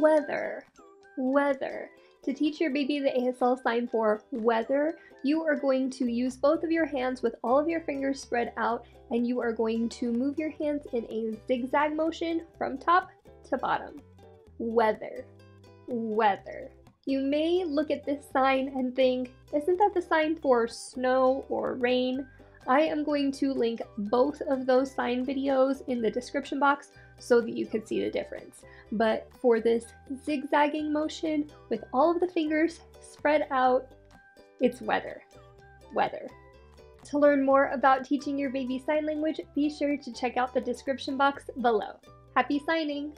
weather, weather. To teach your baby the ASL sign for weather, you are going to use both of your hands with all of your fingers spread out and you are going to move your hands in a zigzag motion from top to bottom. Weather, weather. You may look at this sign and think, isn't that the sign for snow or rain? I am going to link both of those sign videos in the description box so that you can see the difference. But for this zigzagging motion with all of the fingers spread out, it's weather. Weather. To learn more about teaching your baby sign language, be sure to check out the description box below. Happy signing!